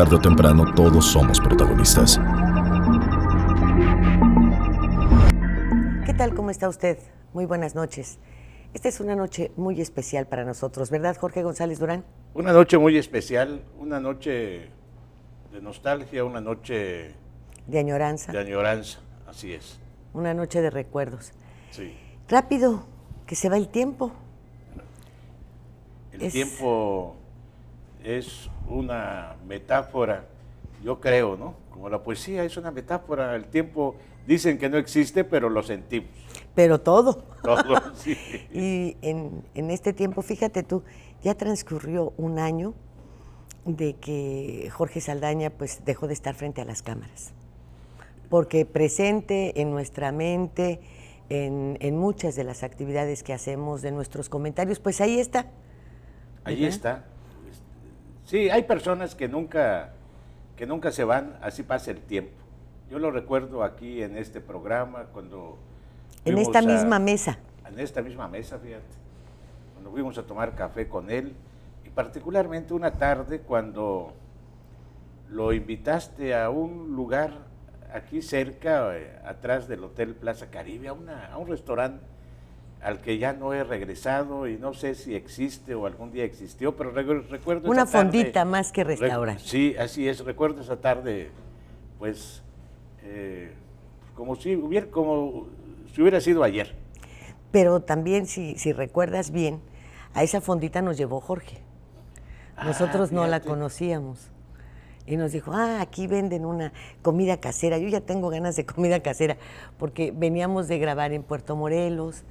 Tarde o temprano todos somos protagonistas. ¿Qué tal? ¿Cómo está usted? Muy buenas noches. Esta es una noche muy especial para nosotros, ¿verdad, Jorge González Durán? Una noche muy especial, una noche de nostalgia, una noche De añoranza. de añoranza, así es. Una noche de recuerdos. Sí. Rápido, que se va el tiempo. El Es- tiempo es una metáfora, yo creo, ¿no? Como la poesía es una metáfora, el tiempo dicen que no existe, pero lo sentimos. Pero todo. Todo, sí. Y en, en este tiempo, fíjate tú, ya transcurrió un año de que Jorge Saldaña pues dejó de estar frente a las cámaras. Porque presente en nuestra mente, en, en muchas de las actividades que hacemos, de nuestros comentarios, pues ahí está. ¿Verdad? está. Sí, hay personas que nunca, que nunca se van, así pasa el tiempo. Yo lo recuerdo aquí en este programa cuando... En esta a- misma mesa. En esta misma mesa, fíjate. Cuando fuimos a tomar café con él, y particularmente una tarde cuando lo invitaste a un lugar aquí cerca, eh, atrás del Hotel Plaza Caribe, a, una- a un restaurante al que ya no he regresado y no sé si existe o algún día existió, pero recu- recuerdo Una esa tarde- fondita más que Re- restaurante. Sí, así es. Recuerdo esa tarde, pues, eh, como si hubiera, como si hubiera sido ayer. Pero también, si, si recuerdas bien, a esa fondita nos llevó Jorge. Ah, Nosotros no la conocíamos. Y nos dijo, ah, aquí venden una comida casera. Yo ya tengo ganas de comida casera, porque veníamos de grabar en Puerto Morelos.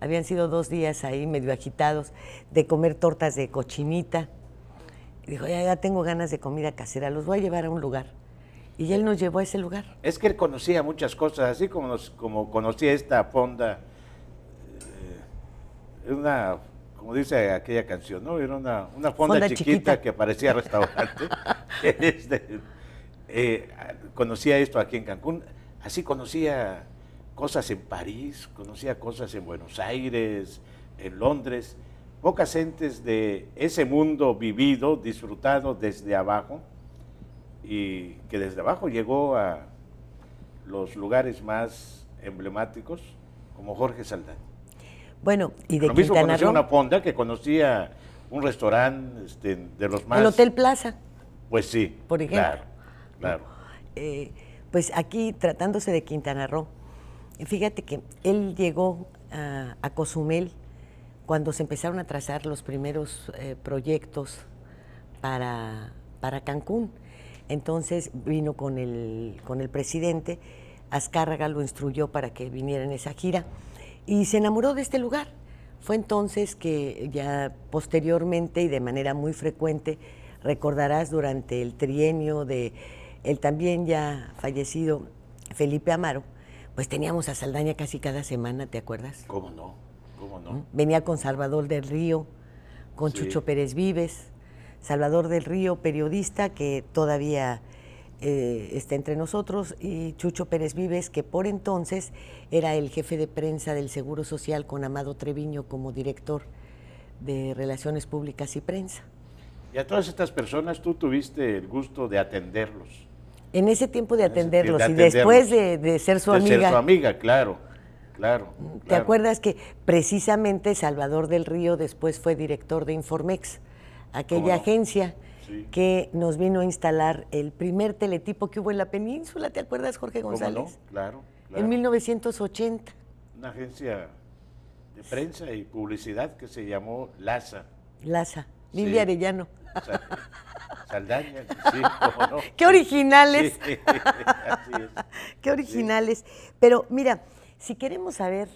Habían sido dos días ahí medio agitados de comer tortas de cochinita. Y dijo, ya, ya tengo ganas de comida casera, los voy a llevar a un lugar. Y él nos llevó a ese lugar. Es que él conocía muchas cosas, así como, nos- como conocía esta fonda. eh, una, como dice aquella canción, ¿no? Era una, una fonda, Fonda chiquita, chiquita. que parecía restaurante. Este, eh, conocía esto aquí en Cancún. Así conocía cosas en París, conocía cosas en Buenos Aires, en Londres. Pocas gentes de ese mundo vivido, disfrutado desde abajo, y que desde abajo llegó a los lugares más emblemáticos, como Jorge Saldaña. Bueno, y de Lo mismo Quintana conocía Roo, una fonda que conocía un restaurante este, de los más... el Hotel Plaza. Pues sí, por ejemplo. Claro, claro. Eh, pues aquí, tratándose de Quintana Roo, fíjate que él llegó a, Cozumel cuando se empezaron a trazar los primeros eh, proyectos para, para Cancún. Entonces vino con el, con el presidente, Azcárraga lo instruyó para que viniera en esa gira y se enamoró de este lugar. Fue entonces que ya posteriormente y de manera muy frecuente, recordarás durante el trienio de el también ya fallecido Felipe Amaro, pues teníamos a Saldaña casi cada semana, ¿te acuerdas? ¿Cómo no? ¿Cómo no? Venía con Salvador del Río, con Sí. Chucho Pérez Vives. Salvador del Río, periodista que todavía eh, está entre nosotros, y Chucho Pérez Vives, que por entonces era el jefe de prensa del Seguro Social con Amado Treviño como director de Relaciones Públicas y Prensa. Y a todas estas personas tú tuviste el gusto de atenderlos. En ese tiempo de atenderlos y después de, de ser su de amiga. ser su amiga, claro, claro. ¿Te claro. acuerdas que precisamente Salvador del Río después fue director de Informex, aquella agencia Sí. que nos vino a instalar el primer teletipo que hubo en la península? ¿Te acuerdas, Jorge ¿Cómo González? no? Claro, claro. En 1980. Una agencia de prensa y publicidad que se llamó LASA. Laza, Sí. Lilia Arellano. Sa- Saldaña, sí, cómo no. ¡Qué originales! Sí, así es. ¡Qué originales! Pero mira, si queremos saber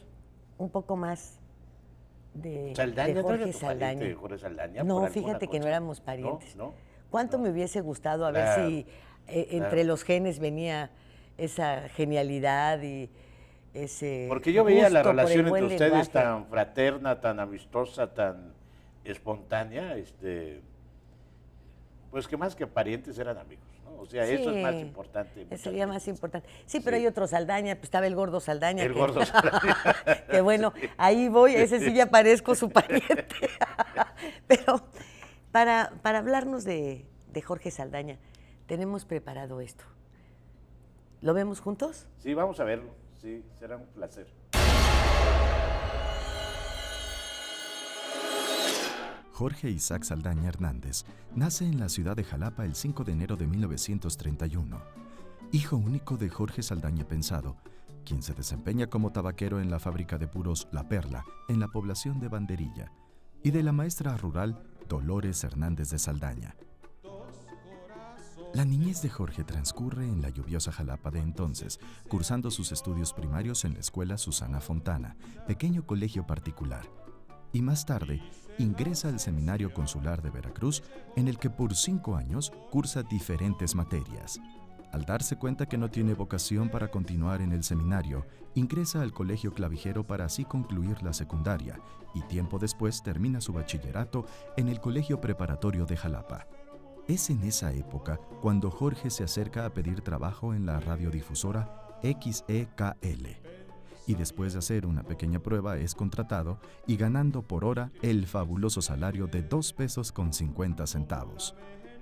un poco más de, Saldaña, de ¿no era Jorge Saldaña. Jorge no, fíjate que no éramos parientes. ¿No? ¿Cuánto No. me hubiese gustado a Claro, ver si eh, entre los genes venía esa genialidad y ese Porque yo veía la relación entre ustedes lenguaje. tan fraterna, tan amistosa, tan espontánea, este, pues que más que parientes eran amigos, ¿no? O sea, eso es más importante. Eso sería más importante. Sí, pero Sí. hay otro Saldaña, pues estaba el gordo Saldaña. El que- gordo Saldaña. que bueno, ahí voy, ese sí ya parezco su pariente. pero para, para hablarnos de, de Jorge Saldaña, tenemos preparado esto. ¿Lo vemos juntos? Sí, vamos a verlo. Sí, será un placer. Jorge Isaac Saldaña Hernández nace en la ciudad de Jalapa el 5 de enero de 1931. Hijo único de Jorge Saldaña Pensado, quien se desempeña como tabaquero en la fábrica de puros La Perla, en la población de Banderilla, y de la maestra rural Dolores Hernández de Saldaña. La niñez de Jorge transcurre en la lluviosa Jalapa de entonces, cursando sus estudios primarios en la escuela Susana Fontana, pequeño colegio particular, y más tarde ingresa al Seminario Consular de Veracruz, en el que por cinco años cursa diferentes materias. Al darse cuenta que no tiene vocación para continuar en el seminario, ingresa al Colegio Clavijero para así concluir la secundaria y tiempo después termina su bachillerato en el Colegio Preparatorio de Jalapa. Es en esa época cuando Jorge se acerca a pedir trabajo en la radiodifusora XEKL y después de hacer una pequeña prueba es contratado y ganando por hora el fabuloso salario de 2 pesos con 50 centavos.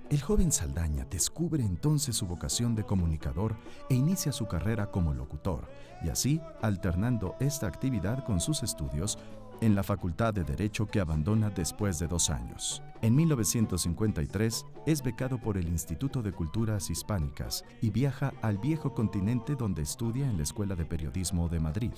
El joven Saldaña descubre entonces su vocación de comunicador e inicia su carrera como locutor, y así, alternando esta actividad con sus estudios, en la Facultad de Derecho que abandona después de dos años. En 1953 es becado por el Instituto de Culturas Hispánicas y viaja al viejo continente donde estudia en la Escuela de Periodismo de Madrid.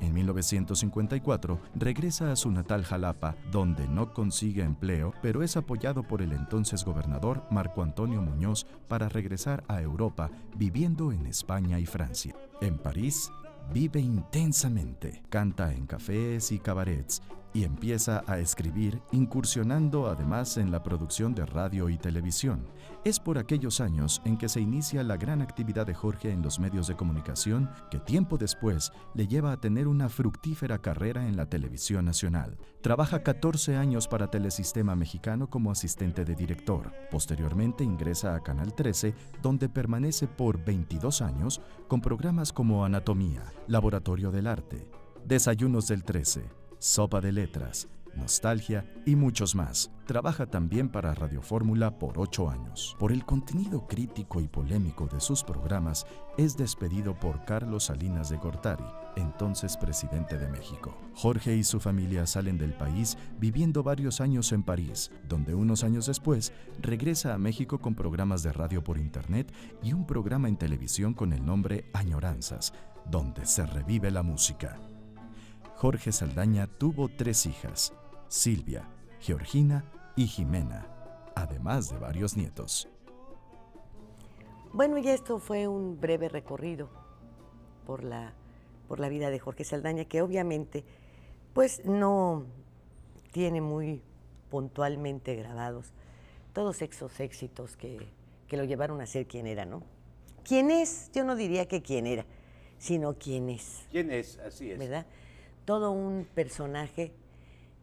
En 1954 regresa a su natal Jalapa, donde no consigue empleo, pero es apoyado por el entonces gobernador Marco Antonio Muñoz para regresar a Europa, viviendo en España y Francia. En París, Vive intensamente, canta en cafés y cabarets y empieza a escribir, incursionando además en la producción de radio y televisión. Es por aquellos años en que se inicia la gran actividad de Jorge en los medios de comunicación que tiempo después le lleva a tener una fructífera carrera en la televisión nacional. Trabaja 14 años para Telesistema Mexicano como asistente de director. Posteriormente ingresa a Canal 13, donde permanece por 22 años con programas como Anatomía, Laboratorio del Arte, Desayunos del 13, Sopa de Letras, Nostalgia y muchos más. Trabaja también para Radio Fórmula por ocho años. Por el contenido crítico y polémico de sus programas, es despedido por Carlos Salinas de Gortari, entonces presidente de México. Jorge y su familia salen del país viviendo varios años en París, donde unos años después regresa a México con programas de radio por internet y un programa en televisión con el nombre Añoranzas, donde se revive la música. Jorge Saldaña tuvo tres hijas, Silvia, Georgina y Jimena, además de varios nietos. Bueno, y esto fue un breve recorrido por la, por la vida de Jorge Saldaña, que obviamente pues no tiene muy puntualmente grabados todos esos éxitos que, que lo llevaron a ser quien era, ¿no? ¿Quién es? Yo no diría que quién era, sino quién es. ¿Quién es? Así es. ¿Verdad? Todo un personaje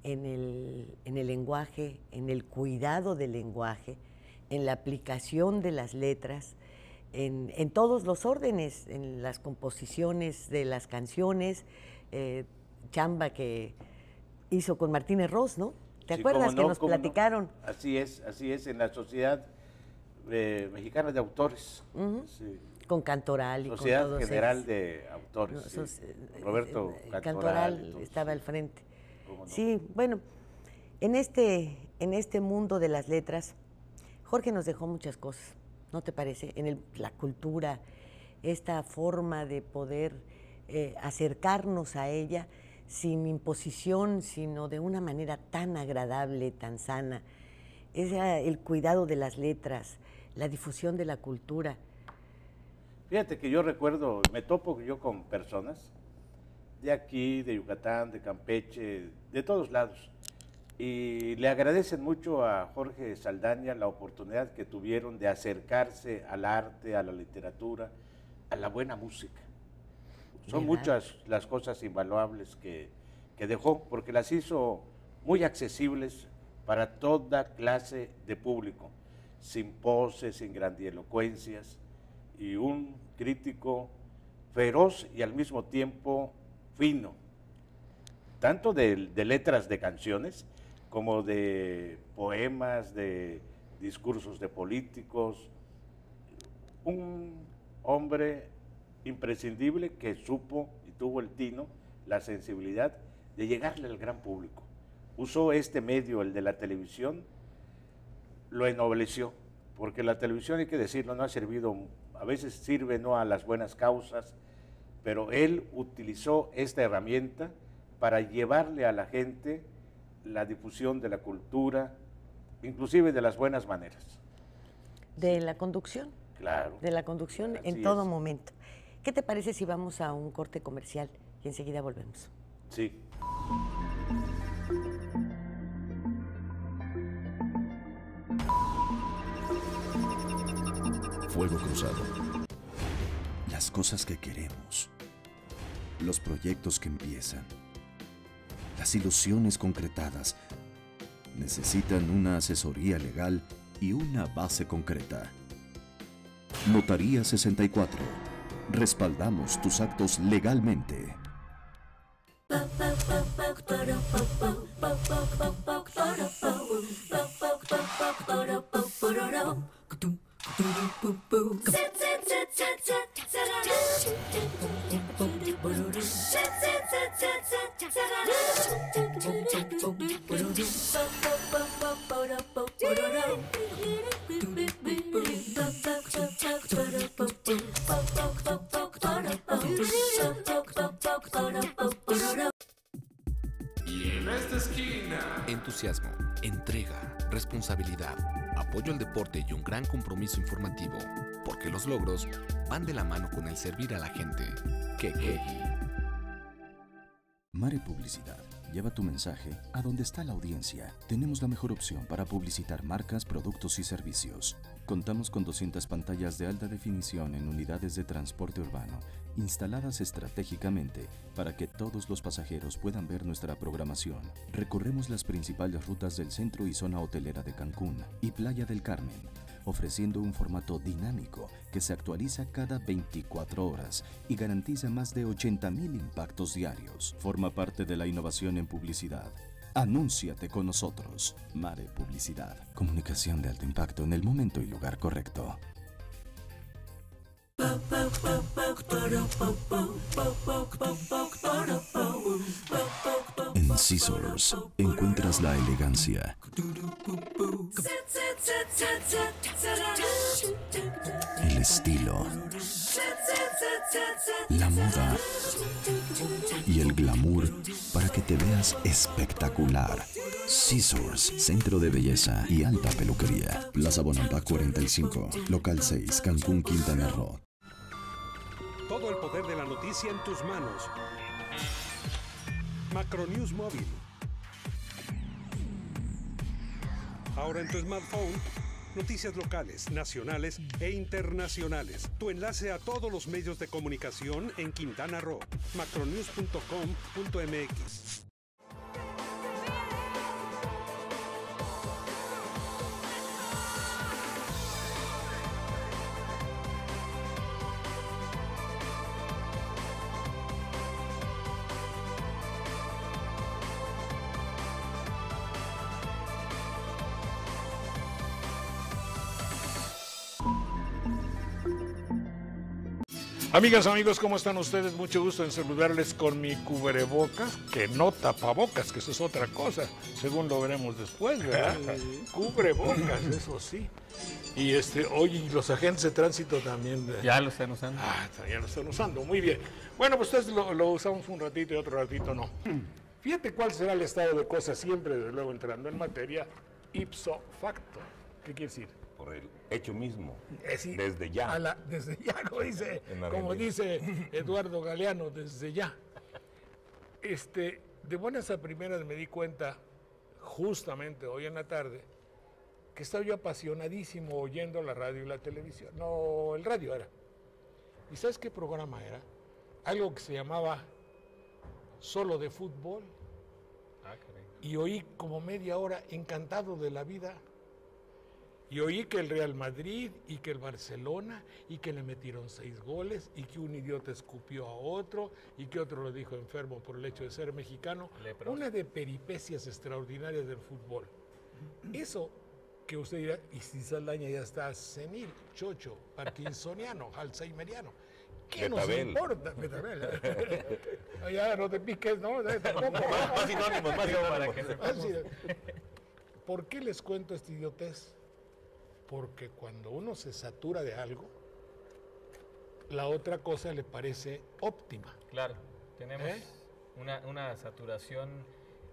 en el, lenguaje, en el cuidado del lenguaje, en la aplicación de las letras, en, todos los órdenes, en las composiciones de las canciones, eh, chamba que hizo con Martínez Ross, ¿no? ¿Te acuerdas que nos platicaron? Así es, así es, en la Sociedad eh, Mexicana de Autores con Cantoral y Sociedad con todos General de Autores. Eh, Roberto eh, Cantoral, estaba al frente. Sí, bueno, en este, en este mundo de las letras, Jorge nos dejó muchas cosas, ¿no te parece? En la cultura, esta forma de poder eh, acercarnos a ella sin imposición, sino de una manera tan agradable, tan sana. Es el cuidado de las letras, la difusión de la cultura. Fíjate que yo recuerdo, me topo yo con personas de aquí, de Yucatán, de Campeche, de todos lados. Y le agradecen mucho a Jorge Saldaña la oportunidad que tuvieron de acercarse al arte, a la literatura, a la buena música. Son muchas las cosas invaluables que, que dejó, porque las hizo muy accesibles para toda clase de público, sin poses, sin grandielocuencias y un crítico feroz y al mismo tiempo fino, tanto de, letras de canciones como de poemas, de discursos de políticos, un hombre imprescindible que supo y tuvo el tino, la sensibilidad de llegarle al gran público. Usó este medio, el de la televisión, lo ennobleció, porque la televisión, hay que decirlo, no ha servido, a veces sirve no a las buenas causas, pero él utilizó esta herramienta para llevarle a la gente la difusión de la cultura, inclusive de las buenas maneras. De la conducción. Claro. De la conducción en todo momento. ¿Qué te parece si vamos a un corte comercial y enseguida volvemos? Sí. Fuego cruzado. Las cosas que queremos. Los proyectos que empiezan. Las ilusiones concretadas necesitan una asesoría legal y una base concreta. Notaría 64. Respaldamos tus actos legalmente. Entusiasmo, entrega, responsabilidad, apoyo al deporte y un gran compromiso informativo, porque los logros van de la mano con el servir a la gente. Que. Mare Publicidad. Lleva tu mensaje a donde está la audiencia. Tenemos la mejor opción para publicitar marcas, productos y servicios. Contamos con 200 pantallas de alta definición en unidades de transporte urbano, instaladas estratégicamente para que todos los pasajeros puedan ver nuestra programación. Recorremos las principales rutas del centro y zona hotelera de Cancún y Playa del Carmen, ofreciendo un formato dinámico que se actualiza cada 24 horas y garantiza más de 80.000 impactos diarios. Forma parte de la innovación en publicidad. Anúnciate con nosotros. Mare Publicidad. Comunicación de alto impacto en el momento y lugar correcto. Scissors encuentras la elegancia, el estilo, la moda y el glamour para que te veas espectacular. Scissors, Centro de Belleza y Alta Peluquería. Plaza Bonampak 45, Local 6, Cancún, Quintana Roo. Todo el poder de la noticia en tus manos. Macronews Móvil. Ahora en tu smartphone, noticias locales, nacionales e internacionales. Tu enlace a todos los medios de comunicación en Quintana Roo. macronews.com.mx. Amigas, amigos, ¿cómo están ustedes? Mucho gusto en saludarles con mi cubrebocas, que no tapabocas, que eso es otra cosa, según lo veremos después, ¿verdad? cubrebocas, eso sí. Y este, hoy los agentes de tránsito también. Ya lo están usando. Ah, ya lo están usando, muy bien. Bueno, pues ustedes lo, lo usamos un ratito y otro ratito no. Fíjate cuál será el estado de cosas siempre, desde luego entrando en materia, ipso facto. ¿Qué quiere decir? Por el hecho mismo. Decir, Desde ya. a la- desde ya, como dice, como dice Eduardo Galeano, desde ya. Este, de buenas a primeras me di cuenta, justamente hoy en la tarde, que estaba yo apasionadísimo oyendo la radio y la televisión. No, el radio era. ¿Y sabes qué programa era? Algo que se llamaba Solo de Fútbol. Y oí como media hora encantado de la vida. Y oí que el Real Madrid y que el Barcelona y que le metieron seis goles y que un idiota escupió a otro y que otro lo dijo enfermo por el hecho de ser mexicano. Una de peripecias extraordinarias del fútbol. Eso que usted dirá, y si Saldaña ya está senil, chocho, parkinsoniano, alzheimeriano. ¿Qué nos importa? Betabel. ya no te piques, ¿no? Tampoco. Más sinónimos, más sinónimos. ¿Por qué les cuento esta idiotez? Porque cuando uno se satura de algo, la otra cosa le parece óptima. Claro, tenemos ¿Eh? una, una saturación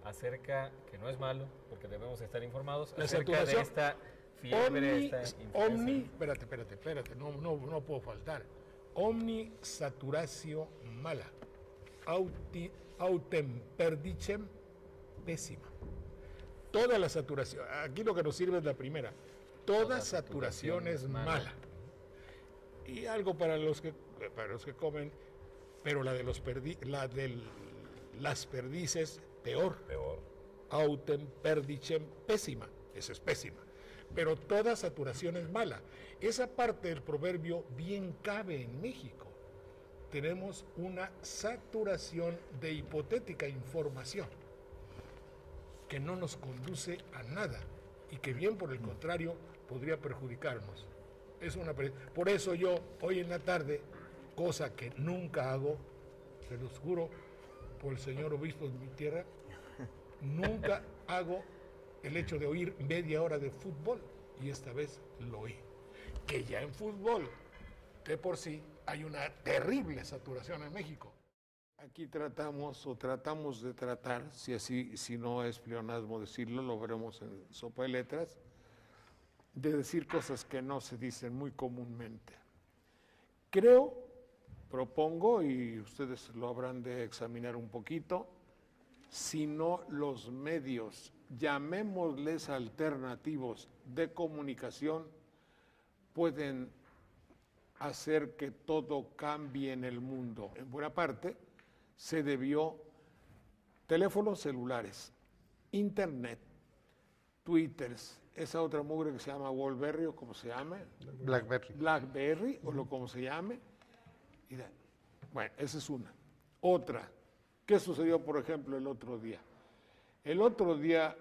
acerca, que no es malo, porque debemos estar informados, La acerca saturación de esta fiebre, Omni, esta omni, espérate, espérate, espérate, no, no, no puedo faltar. Omni saturacio mala. Auti, autem perdicem pésima. Toda la saturación, aquí lo que nos sirve es la primera. Toda, saturación, es mala. mala. Y algo para los que para los que comen, pero la de los perdi- la de las perdices peor Peor. autem perdicem pésima. Esa es pésima. Pero toda saturación es mala. Esa parte del proverbio bien cabe en México. Tenemos una saturación de hipotética información que no nos conduce a nada y que bien por el contrario podría perjudicarnos. Es una por eso yo hoy en la tarde, cosa que nunca hago, se los juro por el señor obispo de mi tierra, nunca hago el hecho de oír media hora de fútbol y esta vez lo oí. Que ya en fútbol, de por sí, hay una terrible saturación en México. Aquí tratamos o tratamos de tratar, si así, si no es pleonasmo decirlo, lo veremos en Sopa de Letras, de decir cosas que no se dicen muy comúnmente. Creo, propongo, y ustedes lo habrán de examinar un poquito, si no los medios, llamémosles alternativos de comunicación, pueden hacer que todo cambie en el mundo. En buena parte se debió teléfonos celulares, internet, twitters, esa otra mugre que se llama Wolberry o como se llame, Blackberry. Blackberry o lo como se llame. Y bueno, esa es una. Otra, ¿qué sucedió, por ejemplo, el otro día? El otro día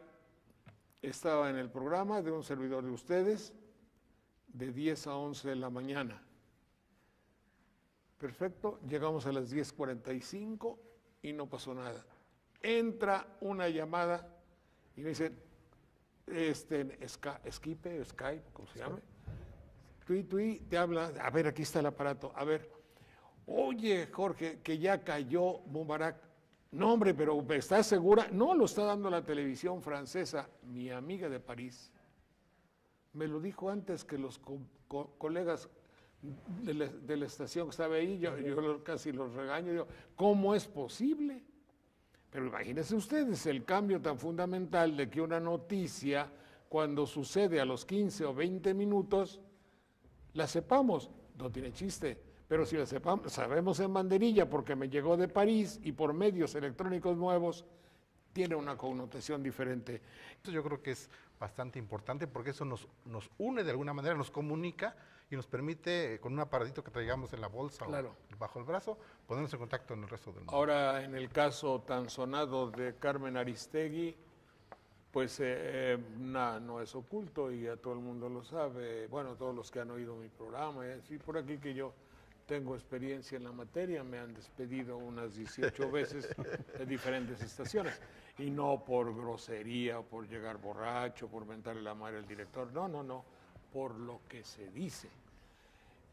estaba en el programa de un servidor de ustedes de 10 a 11 de la mañana. Perfecto, llegamos a las 10.45 y no pasó nada. Entra una llamada y me dicen, este, Ska- Skype, Skype, ¿cómo se llama? Tui, tui, te habla, a ver, aquí está el aparato, a ver, oye, Jorge, que ya cayó Mubarak. No, hombre, pero ¿estás segura? No, lo está dando la televisión francesa, mi amiga de París. Me lo dijo antes que los co- co- colegas de la, estación que estaba ahí, yo, yo casi los regaño, digo, ¿cómo es posible? Pero imagínense ustedes el cambio tan fundamental de que una noticia, cuando sucede a los 15 o 20 minutos, la sepamos, no tiene chiste. Pero si la sepamos, sabemos en banderilla porque me llegó de París y por medios electrónicos nuevos, tiene una connotación diferente. Esto yo creo que es bastante importante porque eso nos, nos une de alguna manera, nos comunica y nos permite, eh, con un aparatito que traigamos en la bolsa Claro. o bajo el brazo, ponernos en contacto en el resto del mundo. Ahora, en el caso tan sonado de Carmen Aristegui, pues eh, eh, na- no es oculto y ya todo el mundo lo sabe. Bueno, todos los que han oído mi programa, y así por aquí que yo tengo experiencia en la materia, me han despedido unas 18 veces de diferentes estaciones. Y no por grosería o por llegar borracho, por mentarle la madre al director, no, no, no, por lo que se dice.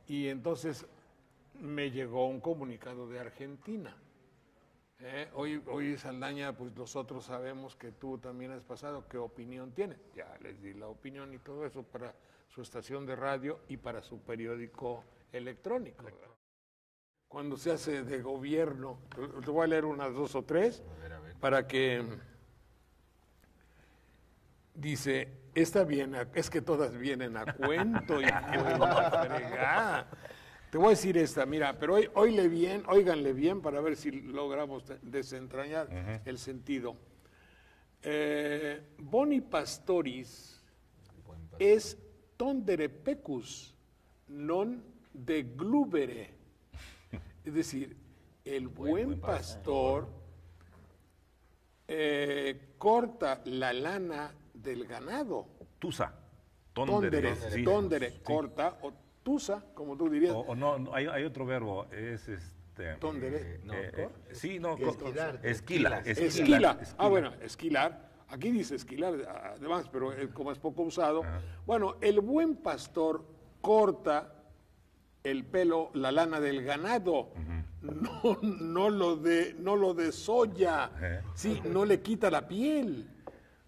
Y entonces me llegó un comunicado de Argentina. Eh, hoy, hoy Saldaña, pues nosotros sabemos que tú también has pasado, ¿qué opinión tienes? Ya les di la opinión y todo eso para su estación de radio y para su periódico electrónico. Cuando se hace de gobierno, te- te voy a leer unas dos o tres para que dice, está bien, a- es que todas vienen a cuento y fregada. Te voy a decir esta, mira, pero hoy, oíle bien, óiganle bien para ver si logramos de- desentrañar el sentido. Eh, Boni Pastoris es tondere pecus, non de glubere. Es decir, el buen, pastor, eh, corta la lana del ganado. Tusa. Tóndere, sí, tóndere, sí. corta, o tusa, como tú dirías. O, o no, no, hay, hay otro verbo, es este... Tóndere. eh, No, eh, eh, sí, no, Esquilar. esquila. Esquila. Esquila. Ah, bueno, esquilar. Aquí dice esquilar, además, pero eh, como es poco usado. Bueno, el buen pastor corta el pelo, la lana del ganado. No, no lo de, no lo desolla. Eh. Sí, no le quita la piel.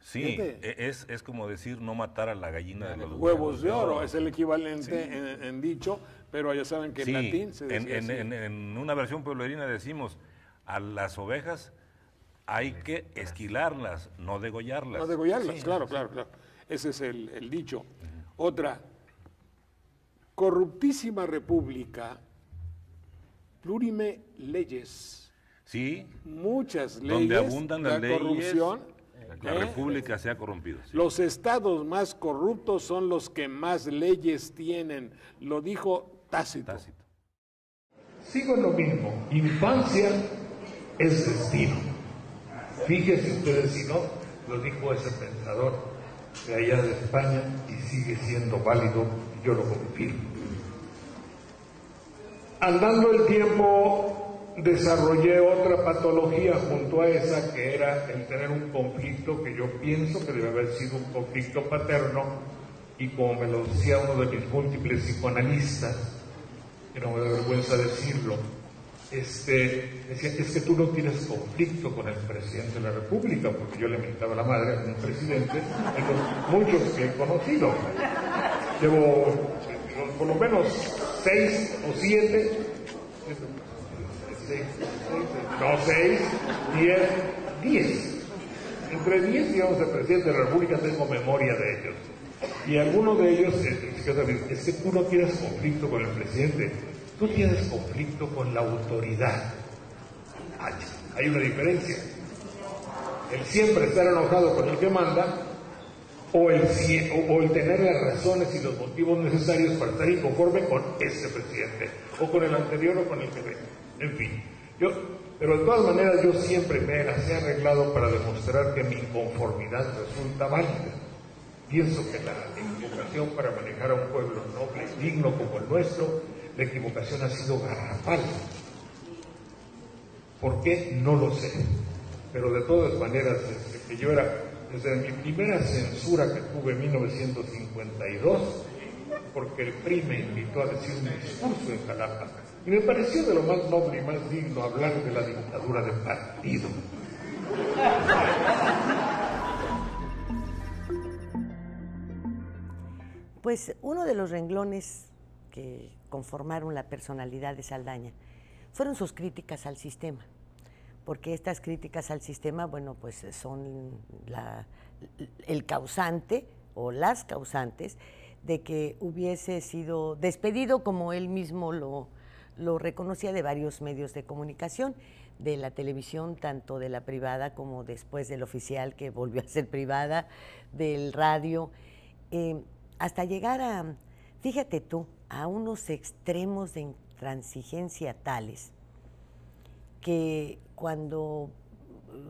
Sí, e- es, es como decir no matar a la gallina de los Huevos de oro es el equivalente Sí. en, en dicho, pero ya saben que en Sí, latín se en, decía en- así. en- en una versión pueblerina decimos, a las ovejas hay que esquilarlas, no degollarlas. No degollarlas, Sí, claro, claro, claro. Ese es el, el dicho. Otra, corruptísima república, plurime leyes. Sí, Muchas leyes. donde abundan las la leyes, corrupción. La ¿eh? república se ha corrompido. sí. Los estados más corruptos son los que más leyes tienen. Lo dijo Tácito. Sigo en lo mismo. Infancia es destino. Fíjense ustedes si no, lo dijo ese pensador de allá de España y sigue siendo válido yo lo confirmo. Andando el tiempo desarrollé otra patología junto a esa que era el tener un conflicto que yo pienso que debe haber sido un conflicto paterno y como me lo decía uno de mis múltiples psicoanalistas, que no me da vergüenza decirlo, este, decía, es que tú no tienes conflicto con el presidente de la República, porque yo le mentaba la madre a un presidente, de los muchos que he conocido. Llevo eh, por lo menos seis o siete, no seis, diez, diez. Entre diez, digamos, el presidente de la República tengo memoria de ellos. Y alguno de ellos, es que tú no tienes conflicto con el presidente, tú tienes conflicto con la autoridad. Hay, una diferencia. El siempre estar enojado con el que manda o el, o, el tener las razones y los motivos necesarios para estar inconforme con este presidente o con el anterior o con el que venga. En fin, yo, pero de todas maneras yo siempre me he arreglado para demostrar que mi inconformidad resulta válida. Pienso que la equivocación para manejar a un pueblo noble y digno como el nuestro, la equivocación ha sido garrafal. ¿Por qué? No lo sé. Pero de todas maneras, desde que yo era, desde mi primera censura que tuve en 1952, porque el PRI me invitó a decir un discurso en Jalapa, y me pareció de lo más noble y más digno hablar de la dictadura de partido. Pues uno de los renglones que conformaron la personalidad de Saldaña fueron sus críticas al sistema, porque estas críticas al sistema, bueno, pues son el causante o las causantes de que hubiese sido despedido, como él mismo lo, lo reconocía, de varios medios de comunicación, de la televisión, tanto de la privada como después del oficial, que volvió a ser privada, del radio, eh, hasta llegar a, fíjate tú, a unos extremos de intransigencia tales que cuando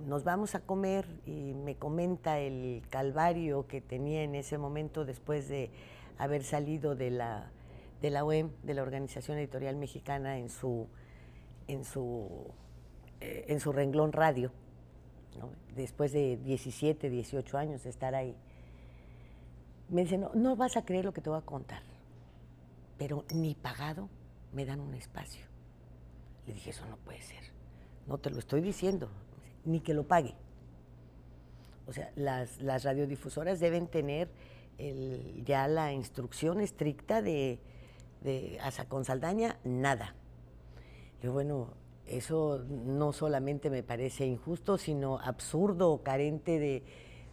nos vamos a comer y me comenta el calvario que tenía en ese momento después de haber salido de la, de la OEM, de la Organización Editorial Mexicana, en su, en su, eh, en su renglón radio, ¿no? después de 17, 18 años de estar ahí. Me dice, no, no vas a creer lo que te voy a contar, pero ni pagado me dan un espacio. Le dije, eso no puede ser, no te lo estoy diciendo, ni que lo pague. O sea, las, las radiodifusoras deben tener el- ya la instrucción estricta de, de hasta con Saldaña, nada. Digo, bueno, eso no solamente me parece injusto, sino absurdo, carente de,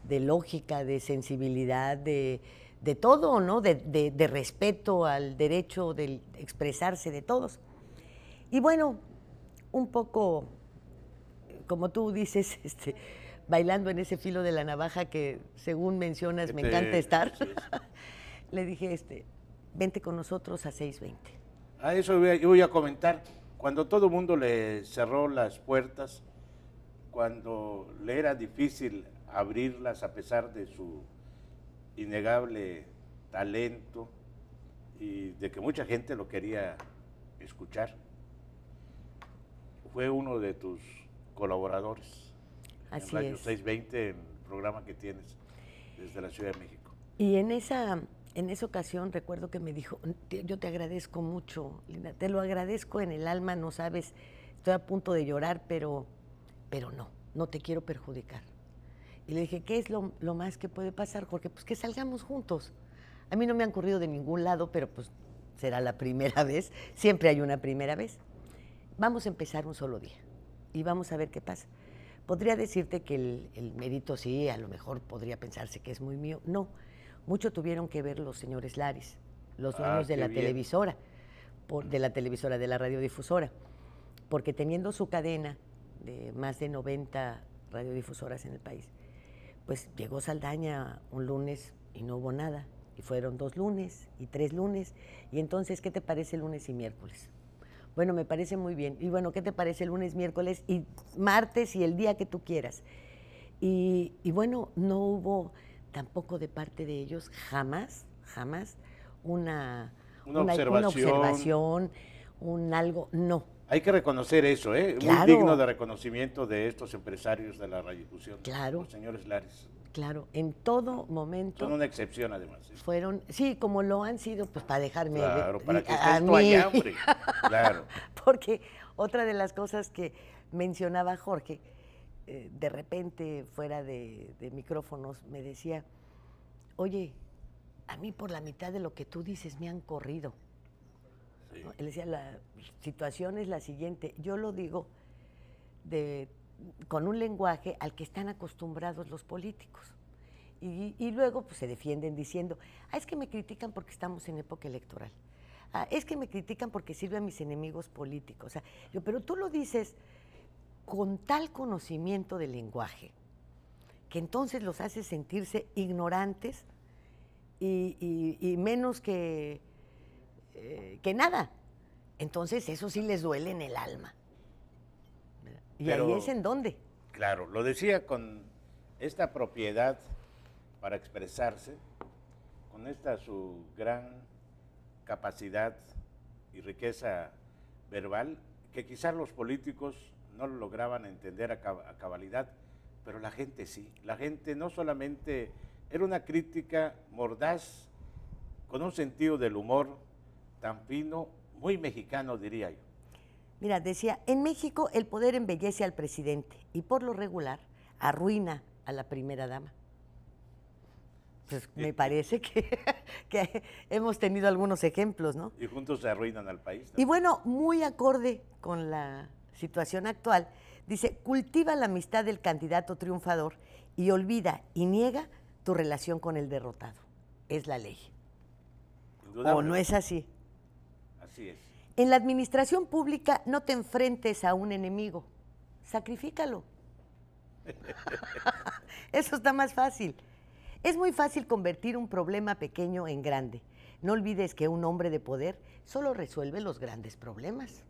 de lógica, de sensibilidad, de, de todo, ¿no? De, de- respeto al derecho de expresarse de todos. Y bueno, un poco, como tú dices, este, bailando en ese filo de la navaja que según mencionas me encanta estar, le dije, este, vente con nosotros a 6.20. A eso voy a, yo voy a comentar. Cuando todo el mundo le cerró las puertas, cuando le era difícil abrirlas a pesar de su innegable talento y de que mucha gente lo quería escuchar. Fue uno de tus colaboradores Así en Radio es. 620, el programa que tienes desde la Ciudad de México. Y en esa, en esa ocasión recuerdo que me dijo, "Te- yo te agradezco mucho, Linda, te lo agradezco en el alma, no sabes, estoy a punto de llorar, pero, pero no, no te quiero perjudicar. Y le dije, ¿qué es lo, más que puede pasar, Jorge? Pues que salgamos juntos. A mí no me han corrido de ningún lado, pero pues será la primera vez, siempre hay una primera vez. Vamos a empezar un solo día y vamos a ver qué pasa. Podría decirte que el mérito sí, a lo mejor podría pensarse que es muy mío. No, mucho tuvieron que ver los señores Laris, los Ah, dueños de la bien. televisora, por- de la televisora, de la radiodifusora, porque teniendo su cadena de más de 90 radiodifusoras en el país, pues llegó Saldaña un lunes y no hubo nada, y fueron dos lunes y tres lunes, y entonces, ¿qué te parece lunes y miércoles? Bueno, me parece muy bien. Y bueno, ¿qué te parece lunes, miércoles y martes y el día que tú quieras? Y, y bueno, no hubo tampoco de parte de ellos jamás, jamás una, Una una observación. observación, un algo, no. Hay que reconocer eso, ¿eh? Claro. Muy digno de reconocimiento de estos empresarios de la radiodifusión. Claro. Los señores Lares. Claro, en todo momento Son una excepción, además. ¿eh? fueron, sí, como lo han sido, pues para dejarme de- Claro, para que a- a estés tú allá, mí. hombre. Claro. Porque otra de las cosas que mencionaba Jorge, eh, de repente fuera de, de micrófonos, me decía, oye, a mí por la mitad de lo que tú dices me han corrido. ¿no? Él decía, la situación es la siguiente, yo lo digo de, con un lenguaje al que están acostumbrados los políticos. Y, y luego pues, se defienden diciendo, ah, es que me critican porque estamos en época electoral. Ah, es que me critican porque sirve a mis enemigos políticos. O sea, yo, pero tú lo dices con tal conocimiento del lenguaje que entonces los hace sentirse ignorantes y, y- y menos que, eh, que nada. Entonces eso sí les duele en el alma. Y ahí es en dónde. Claro, lo decía con esta propiedad para expresarse, con esta su gran capacidad y riqueza verbal, que quizás los políticos no lo lograban entender a, cab- a cabalidad, pero la gente sí. La gente no solamente era una crítica mordaz, con un sentido del humor tan fino, muy mexicano diría yo. Mira, decía, en México el poder embellece al presidente y por lo regular arruina a la primera dama. Pues me parece que, que hemos tenido algunos ejemplos, ¿no? Y juntos se arruinan al país. Y bueno, muy acorde con la situación actual, dice, cultiva la amistad del candidato triunfador y olvida y niega tu relación con el derrotado. Es la ley. ¿O no es así? Así es. En la administración pública no te enfrentes a un enemigo, sacrifícalo. Eso está más fácil. Es muy fácil convertir un problema pequeño en grande. No olvides que un hombre de poder solo resuelve los grandes problemas.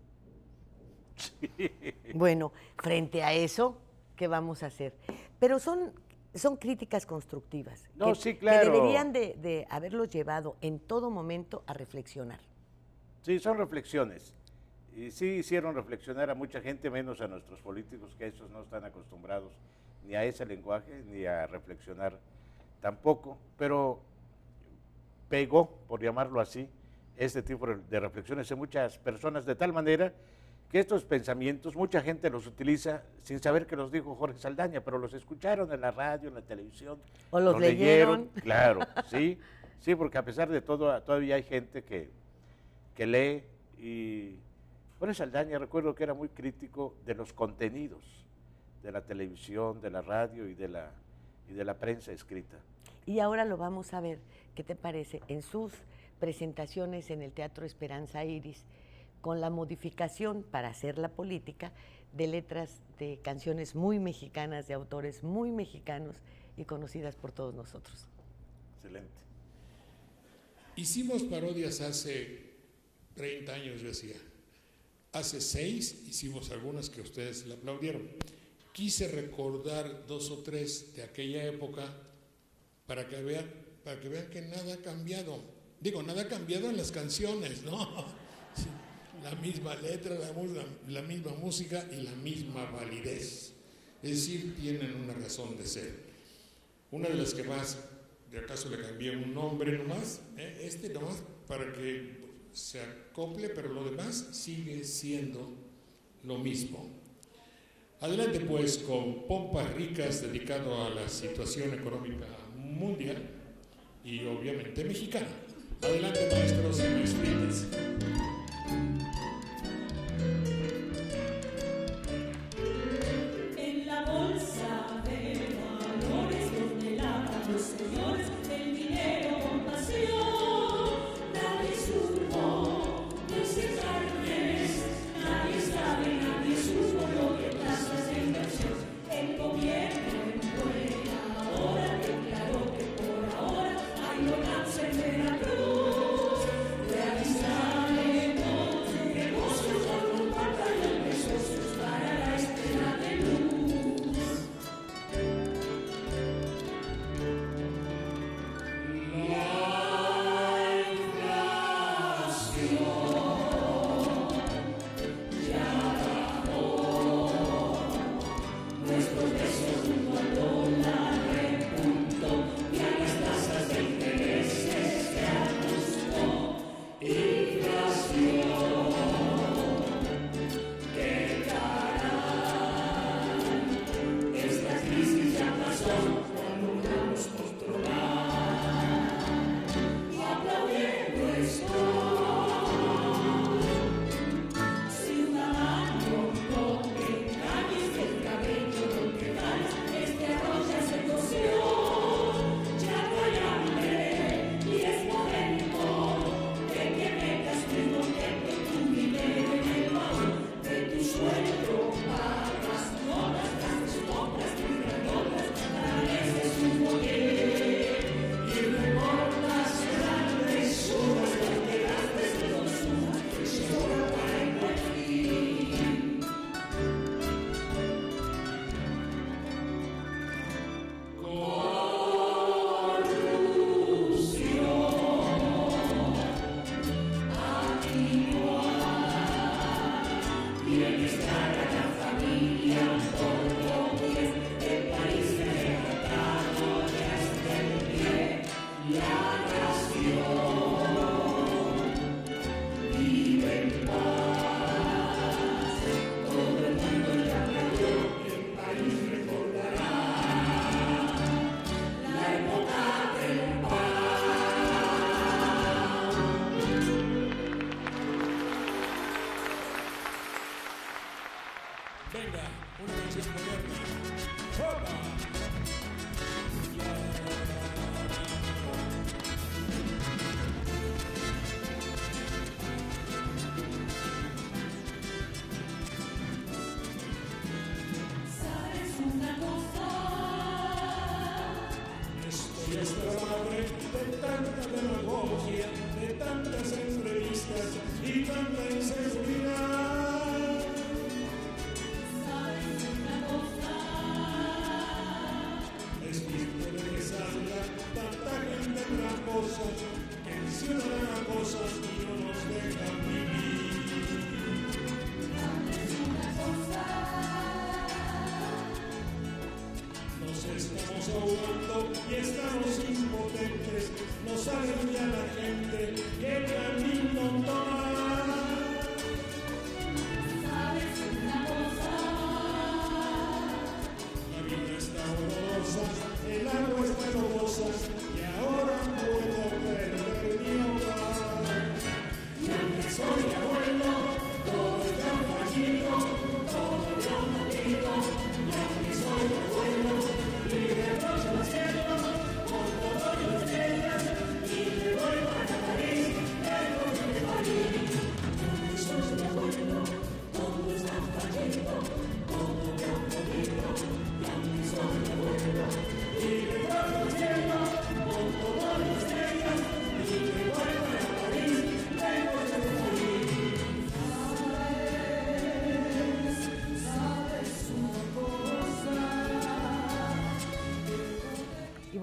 Bueno, frente a eso, ¿qué vamos a hacer? Pero son, son críticas constructivas. No, que, sí, que claro. deberían de, de haberlos llevado en todo momento a reflexionar. Sí, son reflexiones. Y sí hicieron reflexionar a mucha gente, menos a nuestros políticos, que esos no están acostumbrados ni a ese lenguaje, ni a reflexionar tampoco. Pero pegó, por llamarlo así, este tipo de reflexiones en muchas personas, de tal manera que estos pensamientos, mucha gente los utiliza sin saber que los dijo Jorge Saldaña, pero los escucharon en la radio, en la televisión. O los leyeron. Claro, sí, sí, porque a pesar de todo, todavía hay gente que, que lee y Jorge Saldaña recuerdo que era muy crítico de los contenidos de la televisión, de la radio y de la, y de la prensa escrita. Y ahora lo vamos a ver, ¿qué te parece? En sus presentaciones en el Teatro Esperanza Iris, con la modificación para hacer la política de letras de canciones muy mexicanas, de autores muy mexicanos y conocidas por todos nosotros. Excelente. Hicimos parodias hace 30 años, yo decía. Hace 6 hicimos algunas que ustedes le aplaudieron. Quise recordar dos o tres de aquella época para que vean, para que, vean que nada ha cambiado. Digo, nada ha cambiado en las canciones, ¿no? la misma letra, la, misma música y la misma validez. Es decir, tienen una razón de ser. Una de las que más, de acaso le cambié un nombre nomás, eh, este nomás para que se acople, pero lo demás sigue siendo lo mismo. Adelante pues con Pompas Ricas dedicado a la situación económica mundial y obviamente mexicana. Adelante maestros y maestritas.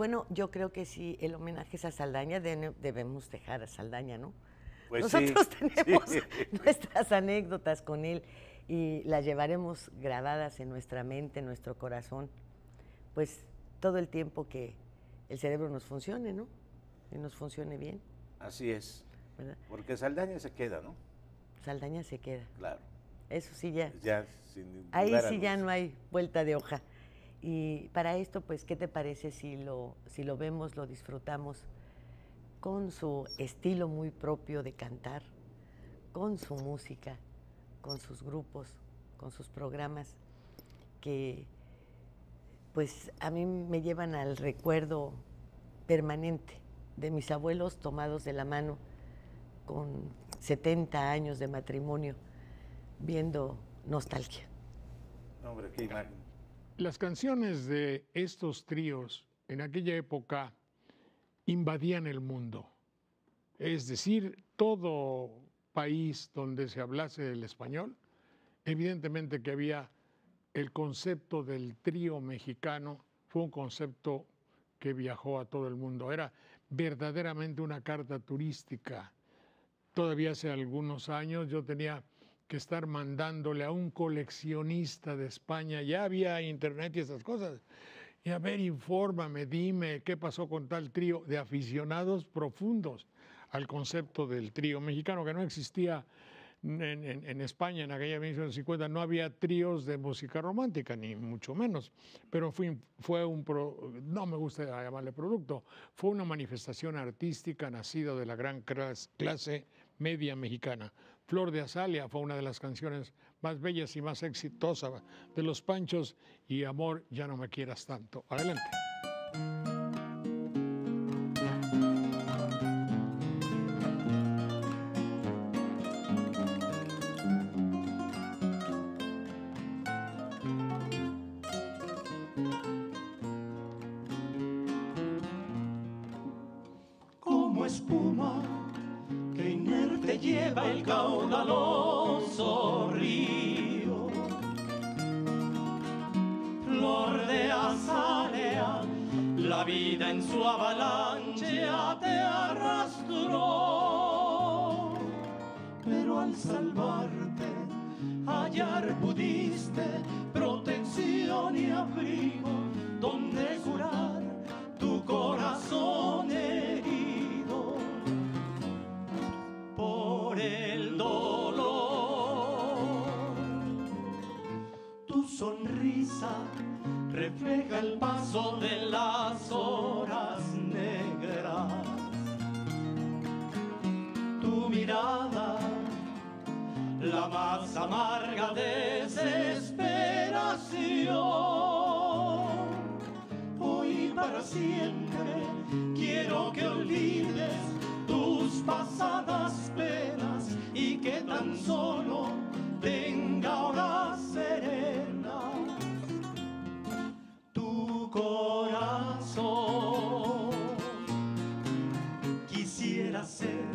Bueno, yo creo que si el homenaje es a Saldaña, de- debemos dejar a Saldaña, ¿no? Pues Nosotros sí, tenemos sí. nuestras anécdotas con él y las llevaremos grabadas en nuestra mente, en nuestro corazón, pues todo el tiempo que el cerebro nos funcione, ¿no? Y nos funcione bien. Así es. ¿Verdad? Porque Saldaña se queda, ¿no? Saldaña se queda. Claro. Eso sí ya. Ya, sin Ahí sí ya no hay vuelta de hoja. Y para esto, pues, ¿qué te parece si lo, si lo vemos, lo disfrutamos con su estilo muy propio de cantar, con su música, con sus grupos, con sus programas, que pues a mí me llevan al recuerdo permanente de mis abuelos tomados de la mano con 70 años de matrimonio, viendo nostalgia. Hombre, qué imagen. Las canciones de estos tríos en aquella época invadían el mundo. Es decir, todo país donde se hablase el español, evidentemente que había el concepto del trío mexicano, fue un concepto que viajó a todo el mundo. Era verdaderamente una carta turística. Todavía hace algunos años yo tenía que estar mandándole a un coleccionista de España, ya había internet y esas cosas, y a ver, infórmame, dime qué pasó con tal trío de aficionados profundos al concepto del trío mexicano, que no existía en, en- en España en aquella 1950, no había tríos de música romántica, ni mucho menos, pero fue, fue un, pro- no me gusta llamarle producto, fue una manifestación artística nacida de la gran clas- clase media mexicana. Flor de Azalia fue una de las canciones más bellas y más exitosas de los Panchos y Amor, ya no me quieras tanto. Adelante. Refleja el paso de las horas negras. Tu mirada, la más amarga desesperación hoy para siempre quiero que olvides tus pasadas penas y que tan solo tenga hora corazón. Quisiera ser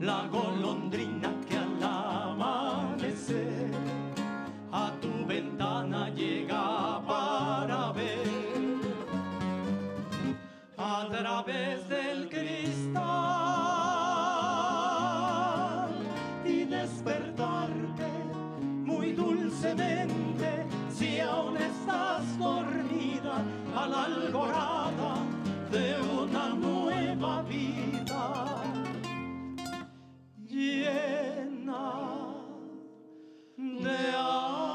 la golondrina que al amanecer a tu ventana llega para ver a través del cristal alborada de una nueva vida llena de amor.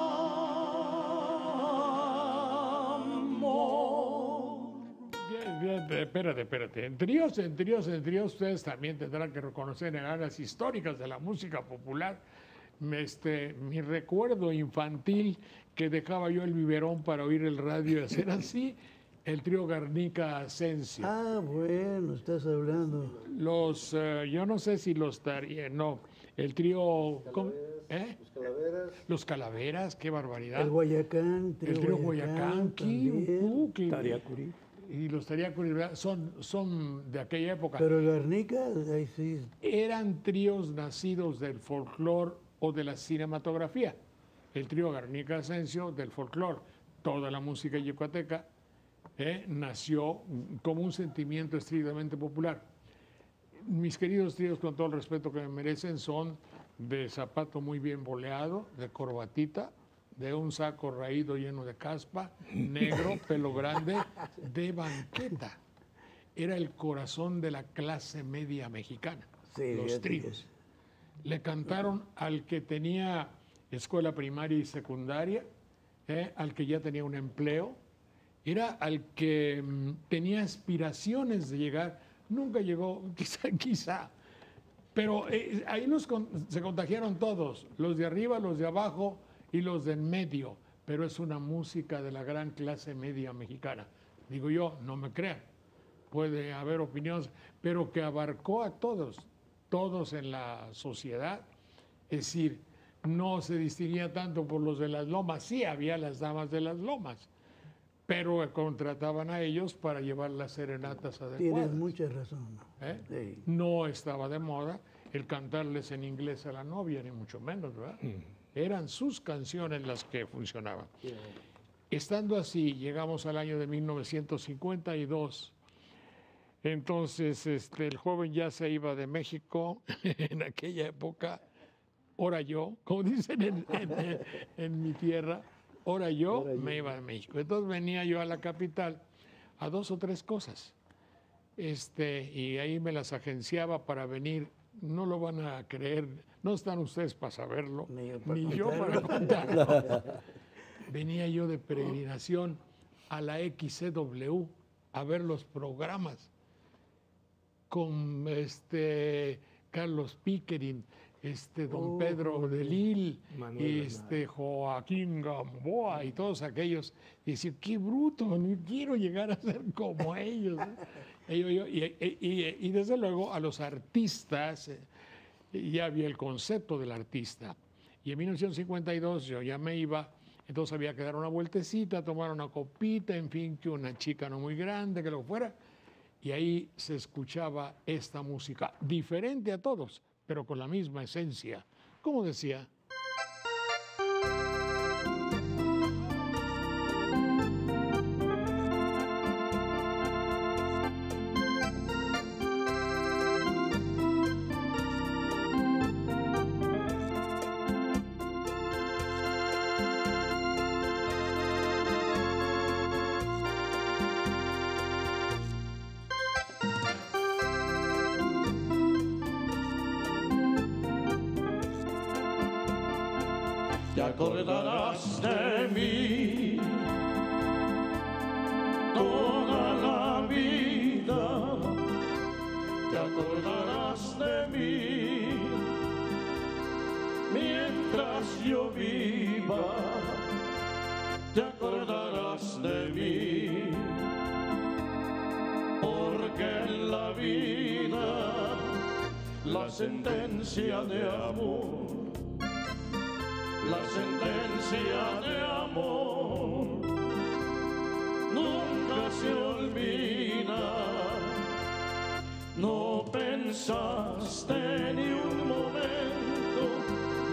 Bien, bien, espérate, espérate. En tríos, en tríos, en tríos, ustedes también tendrán que reconocer en áreas históricas de la música popular este, mi recuerdo infantil que dejaba yo el biberón para oír el radio y hacer así, el trío Garnica Asensio. Ah, bueno, estás hablando. Los, eh, yo no sé si los daría, no, el trío, ¿cómo? ¿Eh? Los calaveras. Los Calaveras, qué barbaridad. El Guayacán, El trío Guayacán. Tariacuri. Y los Tariacuri ¿verdad? son, son de aquella época. Pero el Garnica, ahí sí. Eran tríos nacidos del folclore o de la cinematografía. El trío Garnica Asensio del folclore, toda la música yucateca, ¿eh? nació como un sentimiento estrictamente popular. Mis queridos tíos, con todo el respeto que me merecen, son de zapato muy bien boleado, de corbatita, de un saco raído lleno de caspa, negro, pelo grande, de banqueta. Era el corazón de la clase media mexicana, Sí, los tríos. Le cantaron al que tenía escuela primaria y secundaria, ¿eh? al que ya tenía un empleo, era al que mm, tenía aspiraciones de llegar, nunca llegó, quizá, quizá, pero eh, ahí nos con- se contagiaron todos, los de arriba, los de abajo y los de en medio, pero es una música de la gran clase media mexicana. Digo yo, no me crean, puede haber opiniones, pero que abarcó a todos, todos en la sociedad, es decir, no se distinguía tanto por los de las lomas, sí había las damas de las lomas, pero contrataban a ellos para llevar las serenatas adecuadas. Tienes mucha razón. ¿eh? Sí. No estaba de moda el cantarles en inglés a la novia, ni mucho menos, ¿verdad? Eran sus canciones las que funcionaban. Estando así, llegamos al año de 1952. Entonces, este, el joven ya se iba de México en aquella época. Ahora yo, como dicen en, en- en mi tierra, ahora yo me iba de México. Entonces venía yo a la capital a dos o tres cosas. Este, y ahí me las agenciaba para venir. No lo van a creer, no están ustedes para saberlo, ni, yo para contarlo. contarlo. Venía yo de peregrinación a la XCW a ver los programas con este Carlos Pickering, este don Oh, Pedro de Manuel este Joaquín Gamboa y todos aquellos. Y decir, qué bruto, no quiero llegar a ser como ellos. Y- y- y desde luego a los artistas, eh, ya había el concepto del artista. Y en 1952 yo ya me iba, entonces había que dar una vueltecita, tomar una copita, en fin, que una chica no muy grande, que lo fuera. Y ahí se escuchaba esta música, diferente a todos, pero con la misma esencia. Como decía, vida la sentencia de amor la sentencia de amor nunca se olvida. No pensaste ni un momento,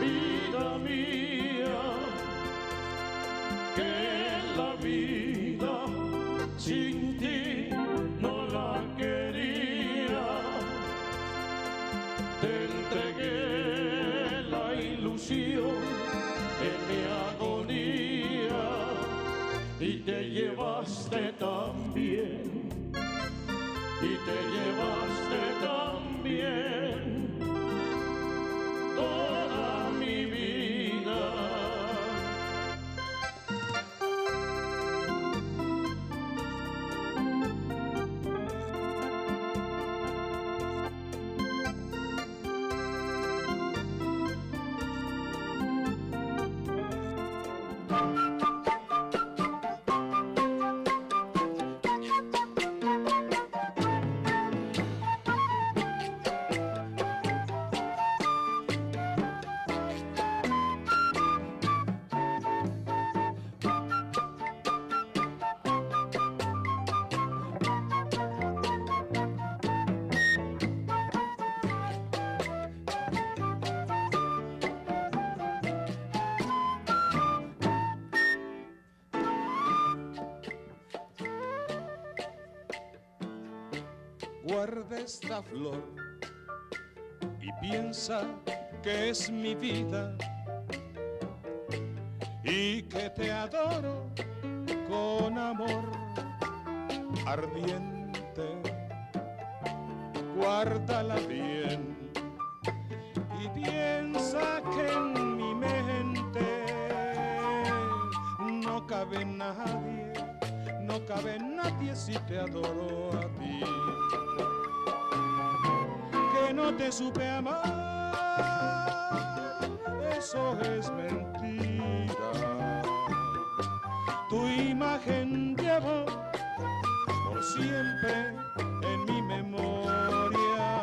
vida mía, que la vida sin guarda esta flor y piensa que es mi vida y que te adoro con amor ardiente. Guárdala bien y piensa que en mi mente no cabe nadie, no cabe nadie si te adoro a ti. Que no te supe amar, eso es mentira. Tu imagen llevo por siempre en mi memoria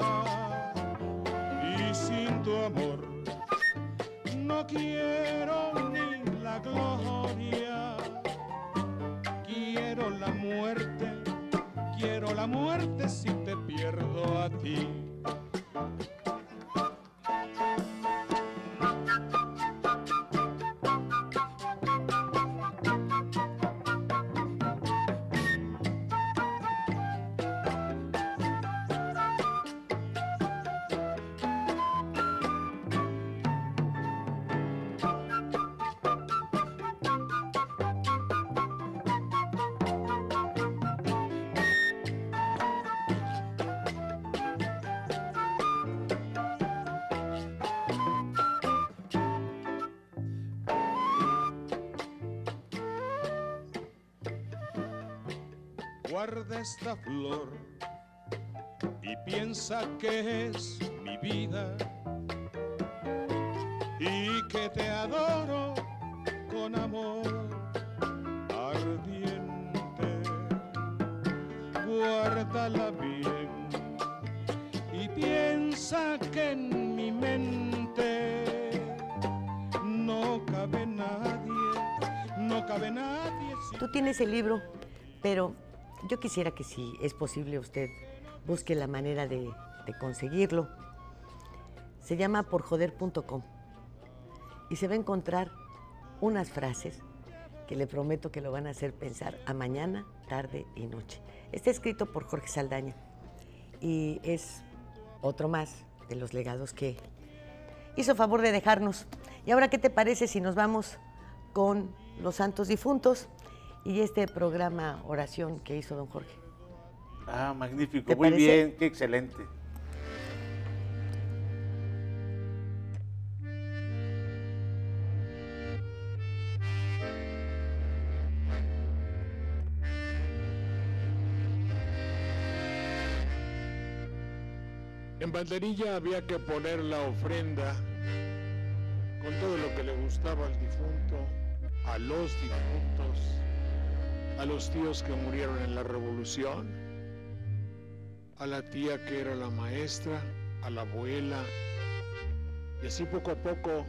y sin tu amor no quiero ni la gloria, muerte, quiero la muerte si te pierdo a ti. Guarda esta flor y piensa que es mi vida y que te adoro con amor ardiente. Guárdala bien y piensa que en mi mente no cabe nadie, no cabe nadie. Tú tienes el libro, pero yo quisiera que si es posible usted busque la manera de, conseguirlo. Se llama porjoder.com y se va a encontrar unas frases que le prometo que lo van a hacer pensar a mañana, tarde y noche. Está escrito por Jorge Saldaña y es otro más de los legados que hizo favor de dejarnos. Y ahora, ¿qué te parece si nos vamos con los santos difuntos y este programa oración que hizo don Jorge? Ah, magnífico, ¿Te muy parece? bien, qué excelente. En banderilla había que poner la ofrenda con todo lo que le gustaba al difunto, a los difuntos, a los tíos que murieron en la revolución, a la tía que era la maestra, a la abuela, y así poco a poco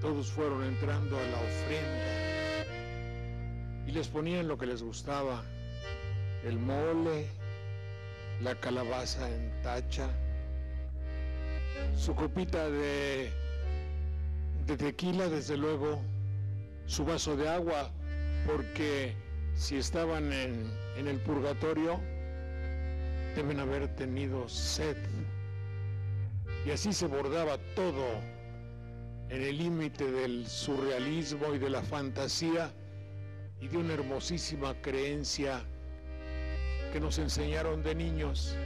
todos fueron entrando a la ofrenda y les ponían lo que les gustaba, el mole, la calabaza en tacha, su copita de, de tequila, desde luego, su vaso de agua, porque si estaban en, en el purgatorio, deben haber tenido sed. Y así se bordaba todo en el límite del surrealismo y de la fantasía y de una hermosísima creencia que nos enseñaron de niños,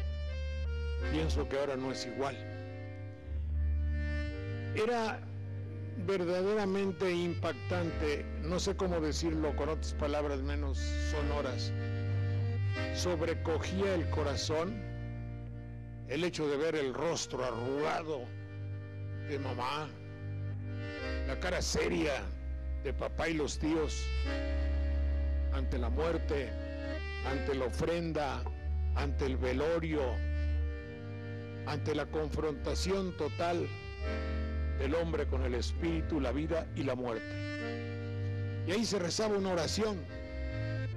pienso que ahora no es igual. Era verdaderamente impactante, no sé cómo decirlo con otras palabras menos sonoras, sobrecogía el corazón el hecho de ver el rostro arrugado de mamá, la cara seria de papá y los tíos ante la muerte, ante la ofrenda, ante el velorio, ante la confrontación total del hombre con el espíritu, la vida y la muerte. Y ahí se rezaba una oración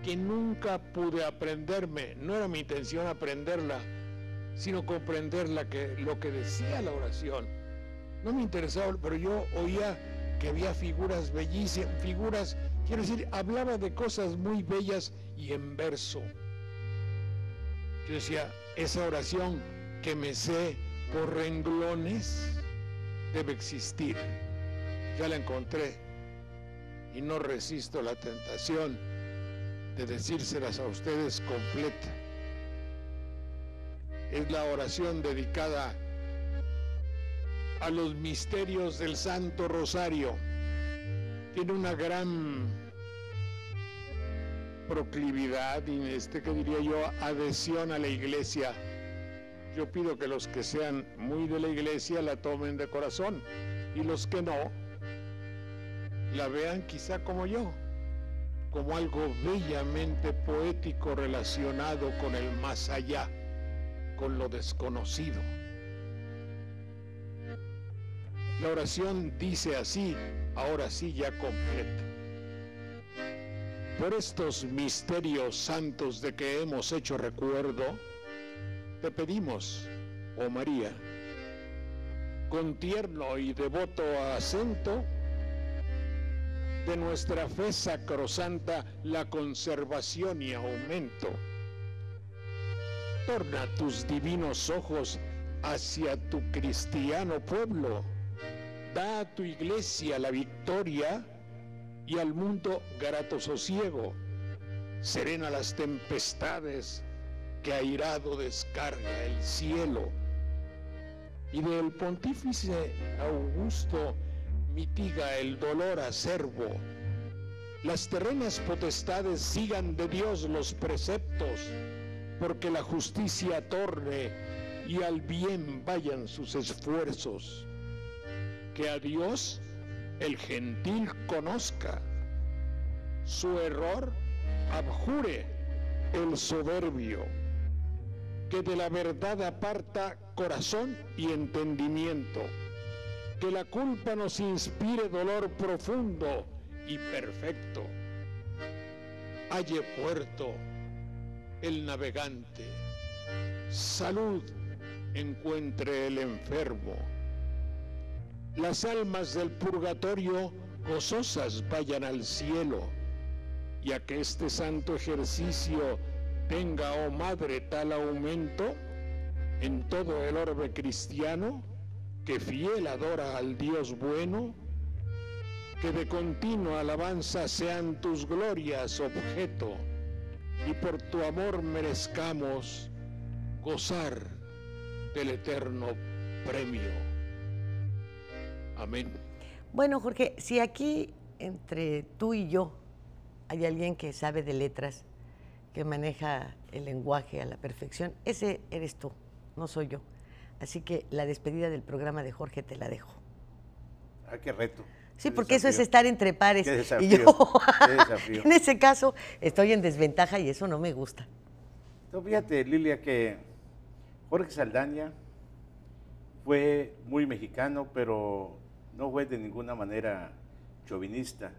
que nunca pude aprenderme, no era mi intención aprenderla, sino comprender la que, lo que decía la oración. No me interesaba, pero yo oía que había figuras bellísimas, figuras, quiero decir, hablaba de cosas muy bellas y en verso. Yo decía, esa oración que me sé por renglones debe existir. Ya la encontré y no resisto la tentación de decírselas a ustedes completa. Es la oración dedicada a los misterios del Santo Rosario. Tiene una gran proclividad y este que diría yo adhesión a la iglesia. Yo pido que los que sean muy de la iglesia la tomen de corazón y los que no la vean quizá como yo, como algo bellamente poético relacionado con el más allá, con lo desconocido. La oración dice así, ahora sí ya completa. Por estos misterios santos de que hemos hecho recuerdo, te pedimos, oh María, con tierno y devoto acento, de nuestra fe sacrosanta la conservación y aumento. Torna tus divinos ojos hacia tu cristiano pueblo. Da a tu iglesia la victoria y al mundo grato sosiego. Serena las tempestades que airado descarga el cielo. Y del pontífice Augusto mitiga el dolor acervo. Las terrenas potestades sigan de Dios los preceptos, porque la justicia torne y al bien vayan sus esfuerzos. Que a Dios el gentil conozca, su error abjure el soberbio, que de la verdad aparta corazón y entendimiento que la culpa nos inspire dolor profundo y perfecto. Halle puerto el navegante, salud encuentre el enfermo. Las almas del purgatorio gozosas vayan al cielo, y a que este santo ejercicio tenga, oh Madre, tal aumento en todo el orbe cristiano, que fiel adora al Dios bueno, que de continua alabanza sean tus glorias objeto, y por tu amor merezcamos gozar del eterno premio. Amén. Bueno, Jorge, si aquí entre tú y yo hay alguien que sabe de letras, que maneja el lenguaje a la perfección, ese eres tú, no soy yo. Así que la despedida del programa de Jorge te la dejo. Ah, qué reto. Sí, Qué porque eso es estar entre pares. Qué y desafío, yo, qué desafío. en ese caso, estoy en desventaja y eso no me gusta. No, fíjate, Lilia, que Jorge Saldaña fue muy mexicano, pero no fue de ninguna manera chauvinista.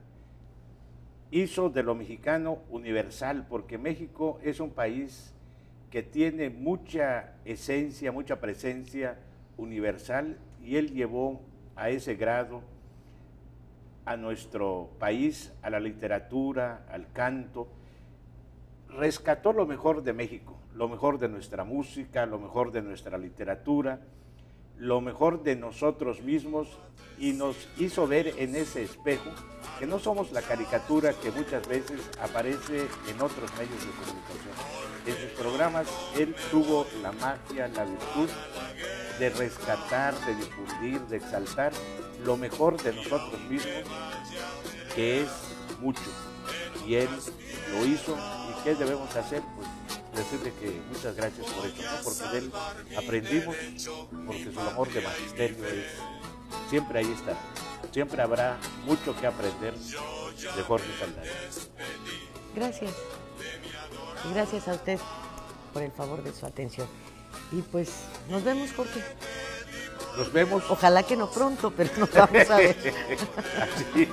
Hizo de lo mexicano universal, porque México es un país que tiene mucha esencia, mucha presencia universal, y él llevó a ese grado a nuestro país, a la literatura, al canto, rescató lo mejor de México, lo mejor de nuestra música, lo mejor de nuestra literatura, lo mejor de nosotros mismos y nos hizo ver en ese espejo que no somos la caricatura que muchas veces aparece en otros medios de comunicación. En sus programas él tuvo la magia, la virtud de rescatar, de difundir, de exaltar lo mejor de nosotros mismos, que es mucho. Y él lo hizo. ¿Y qué debemos hacer? Pues decirle que muchas gracias por eso, ¿no? porque de él aprendimos, porque su amor de magisterio es, siempre ahí está. Siempre habrá mucho que aprender de Jorge Saldaña. Gracias. Gracias a usted por el favor de su atención. Y pues nos vemos, Jorge. Nos vemos. Ojalá que no pronto, pero nos vamos a ver. Así.